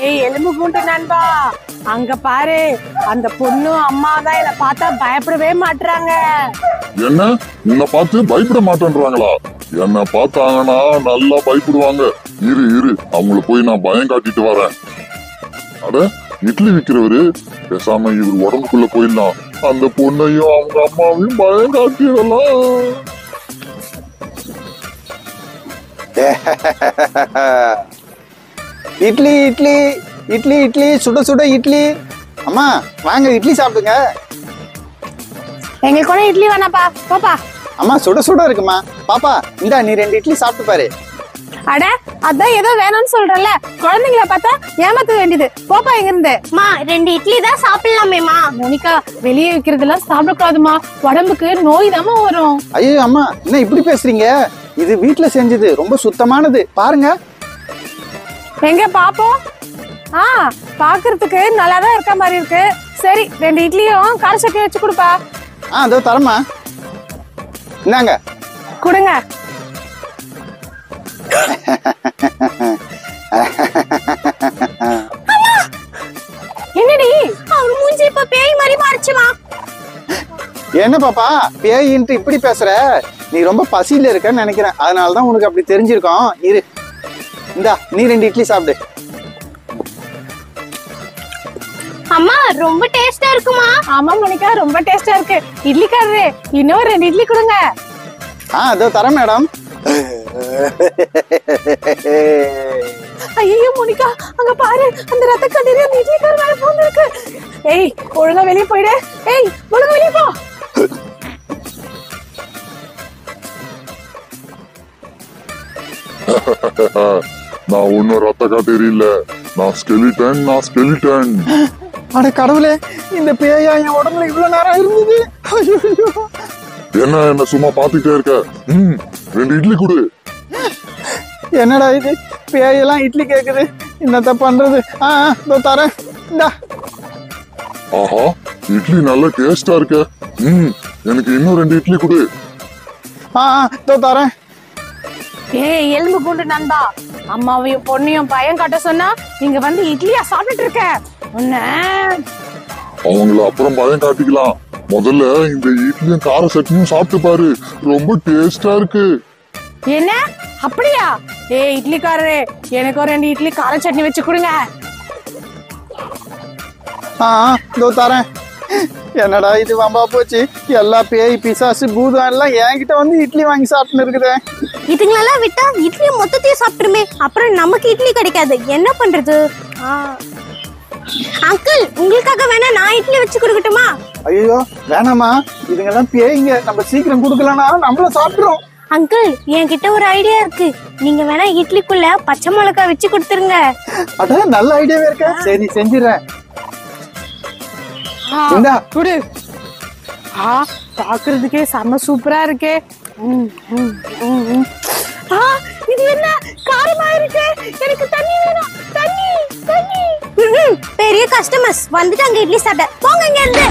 ஏய் எலும்பு பூண்டு நண்பா. அங்க பாரு அந்த பொண்ணும் அம்மா தான் என்ன பார்த்தா பயப்படவே மாட்றாங்க. என்ன? உன்னை பார்த்து பயப்பட மாட்டேன்றாங்களா? என்ன பார்த்தாங்கன்னா நல்லா பயப்படுவாங்க. இரு இரு அவங்கள போய் நான் பயம் காட்டிட்டு வரேன். அட இட்லி விக்கிறவரு? பேசாம இவர் உடம்புக்குள்ள போயிடலாம். அந்த பொண்ணையும் அவங்க அம்மாவையும் பயம் காட்டிடலாம். இட்லி இட்லி இட்லி இட்லி சுட சுட இட்லி. அம்மா வாங்க இட்லி சாப்பிடுங்க. எங்களுக்கு கூட இட்லி வேணாப்பா போப்பா. அம்மா சுட சுட இருக்குமா? பாப்பா இந்தா நீ ரெண்டு இட்லி சாப்பிட்டு பாரு. அட அதான் ஏதோ வேணும்னு சொல்றல குழந்தைங்கள பார்த்தா ஏமாத்த வேண்டியது. போப்பா எங்க இருந்து மா ரெண்டு இட்லி தான் சாப்பிடலாமேமா மோனிகா வெளியே விக்கிறதெல்லாம் சாப்பிடக்கூடாதுமா. உடம்புக்கு நோய் தாமா வரும். ஐயோ அம்மா என்ன இப்படி பேசுறீங்க? இது வீட்ல செஞ்சது ரொம்ப சுத்தமானது. பாருங்க. எங்க பாப்போம்? ஆ பாக்குறதுக்கு நல்லா தான் இருக்க மாதிரி இருக்கு. சரி ரெண்டு இட்லியும் கார சட்னி வச்சு கொடுப்பா. ஆ அதோ தரமா இந்தாங்க. கொடுங்க. என்னடி? அவர் மூஞ்சி இப்ப பேய் மாதிரி மாறிச்சுமா? என்ன பாப்பா? பேயின்ட்டு இப்படி பேசுற? நீ ரொம்ப பசியில இருக்கன்னு நினைக்கிறேன். அதனால தான் உனக்கு அப்படி தெரிஞ்சிருக்கோம். இரு. இந்தா நீ ரெண்டு இட்லி சாப்பிடு. அம்மா ரொம்ப டேஸ்டா இருக்குமா? ஆமா மோனிகா ரொம்ப டேஸ்டா இருக்கு. இட்லிக்காரரு இன்னும் ரெண்டு இட்லி கொடுங்க. ஆ அதோ தரேன் மேடம் ஐயோ மோனிகா அங்க பாரு அந்த ரத்த கண்ணீர் அந்த இட்லிக்கார மேல போந்துருக்கு ஏய் ஒழுங்கா வெளிய போயிடு. ஏய் ஒழுங்கா வெளிய போ. நான் ஒன்னும் ரத்த காட்டேரி இல்ல நான் ஸ்கெலிட்டன் நான் ஸ்கெலிட்டன் அட கடவுளே இந்த பேயா என் உடம்புல இவ்வளவு நேரம் இருந்தது? என்ன என்ன சும்மா பாத்துக்கிட்டே இருக்க? ம் ரெண்டு இட்லி கொடு. என்னடா இது? பேயெல்லாம் இட்லி கேக்குது. என்னத்த பண்றது? ஆ இதோ தரேன். இந்தா. ஆஹா இட்லி நல்ல டேஸ்டா இருக்க. ம் எனக்கு இன்னும் ரெண்டு இட்லி கொடு. ஆ ஆ, இதோ தரேன். ஏய் எலும்பு பூண்டு நண்பா. அம்மாவையும் பொண்ணையும் பயம் காட்ட சொன்னா நீங்க வந்து இட்லியா சாப்பிட்டுட்டு இருக்க? உன்ன? அவங்கள அப்புறம் பயம் காட்டிக்கலாம். முதல்ல இந்த இட்லியும் கார சட்னியும் சாப்பிட்டு பாரு. ரொம்ப டேஸ்டா இருக்கு. என்ன? அப்படியா? ஏய் இட்லிக்காரரே எனக்கு ஒரு ரெண்டு இட்லி கார சட்னி வச்சு கொடுங்க. ஆ ஆ, இதோ தரேன். என்னடா இது வம்பா போச்சு? எல்லா பேய் பிசாசு பூதம் எல்லாம் என்கிட்ட வந்து இட்லி வாங்கி சாப்பிட்டுன்னு இருக்குதே. இதுங்களெல்லாம் விட்டா இட்லி மொத்தத்தையும் சாப்பிட்டுருமே. அப்புறம் நமக்கு இட்லி கிடைக்காது. என்ன பண்றது. அங்கிள் உங்களுக்காக வேணா நான் இட்லி வச்சு கொடுக்கட்டுமா? ஐயோ வேணாமா இதுங்கெல்லாம் பேய்ங்க. நம்ம சீக்கிரம் கொடுக்கலன்னா நம்மள சாப்பிட்டுரும். அங்கிள் என்கிட்ட ஒரு ஐடியா இருக்கு. நீங்க வேணா இட்லிக்குள்ள பச்சை மிளகாய் வச்சு கொடுத்துருங்க. அட நல்ல ஐடியாவே இருக்க. சரி செஞ்சிடறேன். இந்தா. குடு. ஆ பாக்குறதுக்கே செம்ம சூப்பரா இருக்கே. ஆ இது என்ன? காரமா இருக்கு எனக்கு தண்ணி வேணும். தண்ணி தண்ணி. ம்ம். பெரிய கஸ்டமர்ஸ் வந்துட்டு அங்க இட்லி சாப்பிட்ட போங்க இங்க இருந்து.